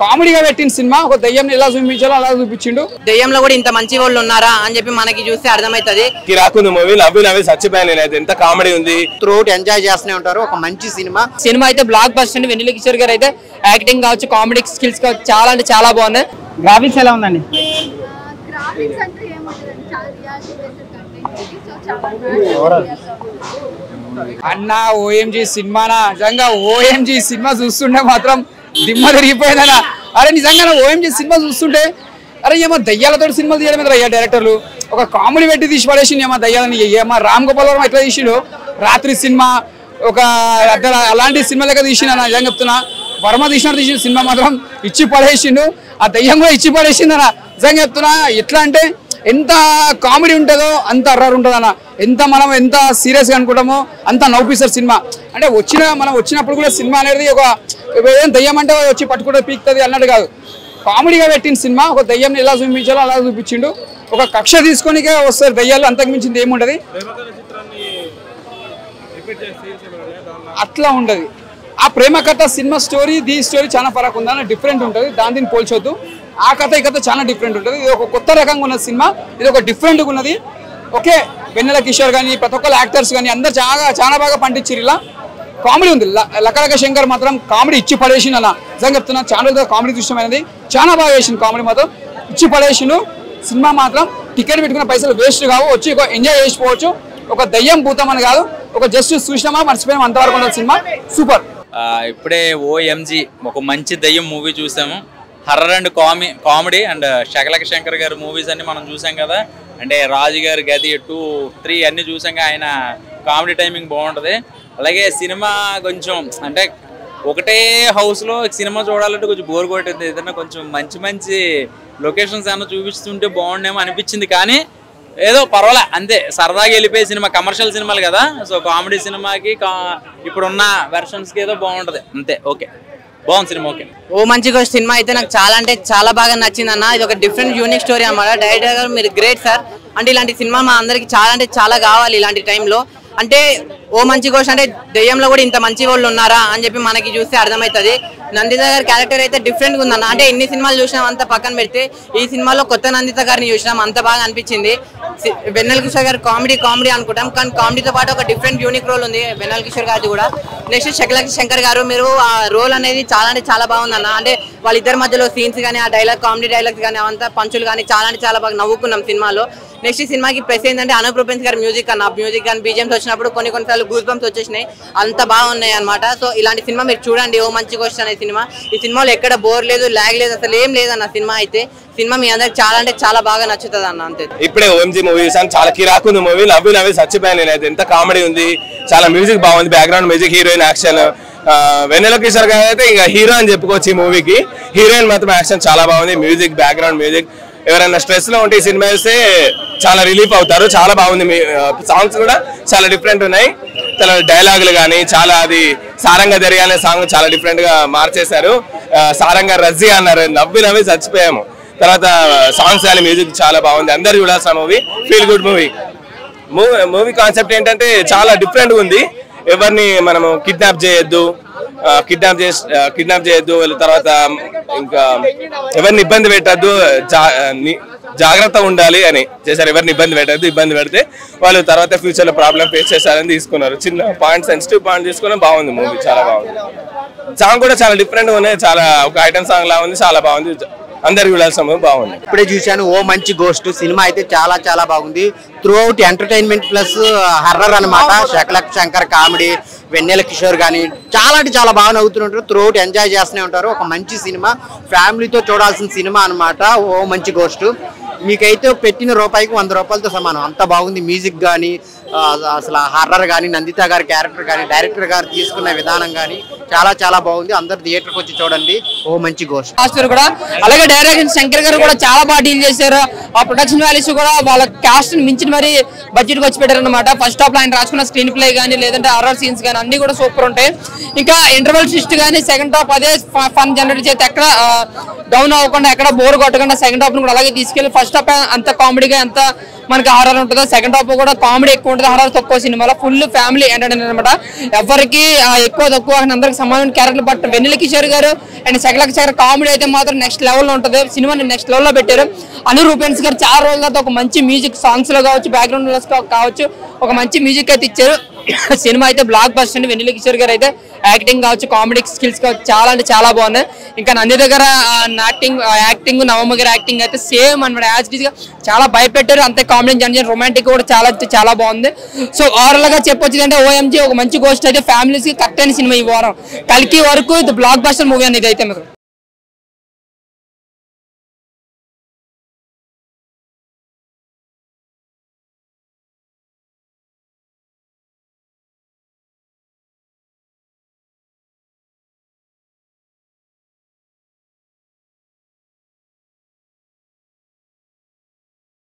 కామెడీగా పెట్టిన సినిమా. ఒక దయ్యం ఎలా చూపించాలో అలా చూపించిండు. దెయ్యంలో కూడా ఇంత మంచి వాళ్ళు ఉన్నారా అని చెప్పి మనకి చూస్తే అర్థమవుతుంది. కిరాకుంది మూవీ నవ్వి నవ్వి చచ్చిపోయాను నేనైతే. ఎంత కామెడీ ఉంది. త్రూట్ ఎంజాయ్ చేస్తూనే ఉంటారు. ఒక మంచి సినిమా. సినిమా అయితే బ్లాక్ బస్టర్ అండి. వెన్నెల కిషోర్ గారు అయితే యాక్టింగ్ కావచ్చు కామెడీ స్కిల్స్ కావచ్చు చాలా అంటే చాలా బాగున్నాయి. గ్రాఫిక్స్ ఎలా ఉందండి? గ్రాఫిక్స్ అంటే ఏముంటుందండి? చాలా రియాలిటీ బేస్డ్ కంటెంట్ సో చాలా అన్న ఓఎంజీ సినిమానా? నిజంగా ఓఎంజీ సినిమా చూస్తుంటే మాత్రం దిమ్మ తిరిగిపోయిందన్న. అరే నిజంగా ఓఎంజీ సినిమా చూస్తుంటే అరే ఏమో దయ్యాలతో సినిమాలు తీయడం మీద అయ్యా డైరెక్టర్లు. ఒక కామెడీ పెట్టి తీసి పడేసింది ఏమో దయ్యాలని. ఏమో రామ్ గోపాల్ వర్మ ఎట్లా తీసిండు? రాత్రి సినిమా ఒక అలాంటి సినిమా లెక్క తీసిన నిజంగా చెప్తున్నా. వర్మ తీసినట్టు తీసిన సినిమా మాత్రం ఇచ్చి పడేసిండు. ఆ దయ్యం కూడా ఇచ్చి పడేసిందన్న నిజంగా చెప్తున్నా ఎట్లా అంటే ఎంత కామెడీ ఉంటుందో అంత అర్రర్ ఉంటుంది అన్న ఎంత మనం ఎంత సీరియస్గా అనుకుంటామో అంత నవ్వుపిస్తారు సినిమా. అంటే వచ్చిన మనం వచ్చినప్పుడు కూడా సినిమా అనేది ఒక ఏం దయ్యం అంటే వచ్చి పట్టుకుంటే పీక్తుంది అన్నట్టు కాదు. కామెడీగా పెట్టిన సినిమా ఒక దయ్యం ఎలా చూపించాలో అలా చూపించిండు. ఒక కక్ష తీసుకొనికే వస్తారు దయ్యాలు అంతకు మించింది ఏముంటది అట్లా ఉండదు. ఆ ప్రేమ కథ సినిమా స్టోరీ దీ స్టోరీ చాలా ఫరక్ ఉందని డిఫరెంట్ ఉంటుంది. దాని దీన్ని పోల్చొద్దు. ఆ కథ ఈ కథ చాలా డిఫరెంట్ ఉంటుంది. ఇది ఒక కొత్త రకంగా ఉన్న సినిమా. ఇది ఒక డిఫరెంట్గా ఉన్నది. ఓకే వెన్నెల కిషోర్ కానీ ప్రతి ఒక్కరు యాక్టర్స్ కానీ అందరు చాలా చాలా బాగా పండించారు ఇలా. కామెడీ ఉంది. ల- లకలక శంకర్ మాత్రం కామెడీ ఇచ్చి పడేసిండు అన్న. నిజంగా చెప్తున్నా చాలా కామెడీ దృశ్యమైనది. చాలా బాగా చేసిండు కామెడీ మాత్రం. ఇచ్చి పడేసిను సినిమా మాత్రం టికెట్ పెట్టుకున్న పైసలు వేస్ట్ కావు. వచ్చి ఒక ఎంజాయ్ చేసిపోవచ్చు. ఒక దయ్యం భూతం అని కాదు. ఒక జస్ట్ చూసినామా మర్చిపోయాం అంతవరకు ఉన్న సినిమా. సూపర్. ఇప్పుడే ఓఎంజి ఒక మంచి దయ్యం మూవీ చూసాము. హర్రర్ అండ్ కామె కామెడీ అండ్ శకలక శంకర్ గారి మూవీస్ అన్ని మనం చూసాం కదా. అంటే రాజు గారి గది టూ త్రీ అన్ని చూసాక ఆయన కామెడీ టైమింగ్ బాగుంటుంది. అలాగే సినిమా కొంచెం అంటే ఒకటే హౌస్లో సినిమా చూడాలంటే కొంచెం బోర్ కొట్టింది. ఏదైనా కొంచెం మంచి మంచి లొకేషన్స్ ఏమైనా చూపిస్తుంటే బాగుండేమో అనిపించింది. కానీ ఏదో పర్వాలే అంతే. సరదాగా వెళ్ళిపోయే సినిమా కమర్షియల్ సినిమాలు కదా. సో కామెడీ సినిమాకి కా- ఇప్పుడున్న వెర్షన్స్కి ఏదో బాగుంటుంది. అంతే ఓకే. బాగుంది సినిమా ఓకే. ఓ మంచిగా సినిమా అయితే నాకు చాలా అంటే చాలా బాగా నచ్చింది అన్న. ఇది ఒక డిఫరెంట్ యూనిక్ స్టోరీ అనమాట డైరెక్టర్ గారు మీరు గ్రేట్ సార్ అంటే ఇలాంటి సినిమా మా అందరికి చాలా అంటే చాలా కావాలి ఇలాంటి టైంలో అంటే ఓ మంచి కోసం అంటే దెయ్యంలో కూడా ఇంత మంచి వాళ్ళు ఉన్నారా అని చెప్పి మనకి చూస్తే అర్థమవుతుంది. నందిత గారి క్యారెక్టర్ అయితే డిఫరెంట్గా ఉందన్న. అంటే ఎన్ని సినిమాలు చూసినాం అంత పక్కన పెడితే ఈ సినిమాలో కొత్త నందిత గారిని చూసినాం అంత బాగా అనిపించింది. వెన్నెల కిషోర్ గారు కామెడీ కామెడీ అనుకుంటాం. కానీ కామెడీతో పాటు ఒక డిఫరెంట్ యూనిక్ రోల్ ఉంది వెన్నెల కిషోర్ గారిది కూడా. నెక్స్ట్ శకలకి శంకర్ గారు మీరు ఆ రోల్ అనేది చాలా అంటే చాలా బాగుందన్న. అంటే వాళ్ళిద్దరి మధ్యలో సీన్స్ కానీ ఆ డైలాగ్ కామెడీ డైలాగ్స్ కానీ అవంతా పంచులు కానీ చాలా అంటే చాలా బాగా నవ్వుకున్నాం సినిమాలో. నెక్స్ట్ సినిమాకి ప్రెస్ ఏంటంటే అనూప్ గారి మ్యూజిక్ అన్న. మ్యూజిక్ కానీ బీజిఎమ్స్ వచ్చినప్పుడు కొన్ని కొన్నిసార్లు గూస్ బంప్స్ వచ్చేసినాయి. అంత బాగున్నాయి అనమాట సో ఇలాంటి సినిమా మీరు చూడండి. ఓ మంచి క్వశ్చన్ అనే సినిమా. ఈ సినిమాలో ఎక్కడ బోర్ లేదు ల్యాగ్ లేదు అసలు ఏం లేదన్న సినిమా అయితే సినిమా మీ అందరికి చాలా అంటే చాలా బాగా నచ్చుతుంది అన్న అంతే. ఇప్పుడే ఓఎంజీ మూవీ చూసాను చాలా కిరాకుంది మూవీ నవ్వి నవ్వి చచ్చిపోయాను నేనైతే. ఎంత కామెడీ ఉంది. చాలా మ్యూజిక్ బాగుంది. Background music heroine action Vennela Kishore గారు అయితే ఇంకా హీరో అని చెప్పుకోవచ్చు ఈ మూవీకి హీరోయిన్ మాత్రం యాక్షన్ చాలా బాగుంది. మ్యూజిక్ బ్యాక్గ్రౌండ్ మ్యూజిక్ ఎవరైనా స్ట్రెస్లో ఉంటే ఈ సినిమా చూస్తే చాలా రిలీఫ్ అవుతారు. చాలా బాగుంది. మీ సాంగ్స్ కూడా చాలా డిఫరెంట్ ఉన్నాయి. చాలా డైలాగులు కానీ చాలా అది సారంగా జరిగానే సాంగ్ చాలా డిఫరెంట్గా మార్చేశారు. సారంగా రజ్జీ అన్నారు నవ్వి నవ్వి చచ్చిపోయాము. తర్వాత సాంగ్స్ కానీ మ్యూజిక్ చాలా బాగుంది. అందరు చూడాల్సిన movie feel good movie movie movie concept ఏంటంటే చాలా డిఫరెంట్ ఉంది. ఎవరిని మనము కిడ్నాప్ చేయొద్దు కిడ్నాప్ చేసి కిడ్నాప్ చేయొద్దు తర్వాత ఇంకా ఎవరిని ఇబ్బంది పెట్టద్దు జాగ్రత్త ఉండాలి అని చేశారు. ఎవరిని ఇబ్బంది పెట్టద్దు ఇబ్బంది పెడితే వాళ్ళు తర్వాత ఫ్యూచర్లో ప్రాబ్లం ఫేస్ చేశారని తీసుకున్నారు. చిన్న పాయింట్ సెన్సిటివ్ పాయింట్ తీసుకుని బాగుంది మూవీ చాలా బాగుంది. సాంగ్ కూడా చాలా డిఫరెంట్ ఉన్నాయి చాలా ఒక ఐటమ్ సాంగ్ లా ఉంది చాలా బాగుంది. అందరు చూడాల్సిన మూవీ బాగుంది. ఇప్పుడే చూశాను ఓ మంచి గోస్ట్ సినిమా అయితే చాలా చాలా బాగుంది. Throughout entertainment plus horror అన్నమాట. శకలక్ శంకర్ కామెడీ వెన్నెల కిషోర్ కానీ చాలా అంటే చాలా బాగా నవ్వుతుంటారు. త్రూ అవుట్ ఎంజాయ్ చేస్తూనే ఉంటారు. ఒక మంచి సినిమా. ఫ్యామిలీతో చూడాల్సిన సినిమా అన్నమాట. ఓ మంచి గోస్ట్ మీకైతే పెట్టిన రూపాయికి వంద రూపాయలతో సమానం. అంత బాగుంది మ్యూజిక్ కానీ అసలు హర్రర్ కానీ నందిత గారి క్యారెక్టర్ కానీ డైరెక్టర్ గారు తీసుకున్న విధానం కానీ చాలా చాలా బాగుంది. అందరు థియేటర్కి వచ్చి చూడండి. ఓ మంచి గోస్ట్ మాస్టర్ కూడా. అలాగే డైరెక్టర్ శంకర్ గారు కూడా చాలా బాగా డీల్ చేశారు. ఆ ప్రొడక్షన్ వాల్యూస్ కూడా వాళ్ళ కాస్ట్ మించిన మరి బడ్జెట్ వచ్చి పెట్టారనమాట ఫస్ట్ హాఫ్లో ఆయన రాసుకున్న స్క్రీన్ ప్లే కానీ లేదంటే హర్రర్ సీన్స్ కానీ అన్ని కూడా సూపర్ ఉంటాయి. ఇంకా ఇంటర్వెల్ షిఫ్ట్ కానీ సెకండ్ హాఫ్ అదే ఫన్ జనరేట్ చేస్తే ఎక్కడ డౌన్ అవ్వకుండా ఎక్కడ బోర్ కొట్టకుండా సెకండ్ హాఫ్ కూడా అలాగే తీసుకెళ్ళి ఫస్ట్ హాఫ్ అంత కామెడీగా ఎంత మనకి హారర్ ఉంటుందో సెకండ్ హాఫ్ కూడా కామెడీ ఎక్కువ ఉంటుంది హారర్ తక్కువ సినిమాలో ఫుల్ ఫ్యామిలీ ఎంటర్టైన్ అనమాట ఎవరికి ఎక్కువ తక్కువ అని అందరికి సమానమైన క్యారెక్టర్ బట్ వెన్నెల కిషోర్ గారు అండ్ సెకండ్ శేఖర్ కామెడీ అయితే మాత్రం నెక్స్ట్ లెవెల్లో ఉంటుంది. సినిమాని నెక్స్ట్ లెవెల్లో పెట్టారు. అను రూపెన్స్ గారు చాలా రోజుల తర్వాత ఒక మంచి మ్యూజిక్ సాంగ్స్లో కావచ్చు బ్యాక్గ్రౌండ్లో కావచ్చు ఒక మంచి మ్యూజిక్ అయితే ఇచ్చారు. సినిమా అయితే బ్లాక్ బస్ట్ అండి వెన్నెల కిషోర్ గారు అయితే. యాక్టింగ్ కావచ్చు కామెడీ స్కిల్స్ కావచ్చు చాలా అంటే చాలా బాగున్నాయి. ఇంకా నంది దగ్గర యాక్టింగ్ యాక్టింగ్ నవమ గారి యాక్టింగ్ అయితే సేమ్ అనమాట యాజ్గా చాలా భయపెట్టారు. అంతే కామెడీ జన రొమాంటిక్ కూడా చాలా చాలా బాగుంది. సో ఓవరాల్గా చెప్పొచ్చు అంటే ఓఎంజీ ఒక మంచి గోస్ట్ అయితే ఫ్యామిలీస్కి కరెక్ట్ అయిన సినిమా ఈ వారం. కలికి వరకు ఇది బ్లాక్ బస్టర్ మూవీ అనేది అయితే మీకు.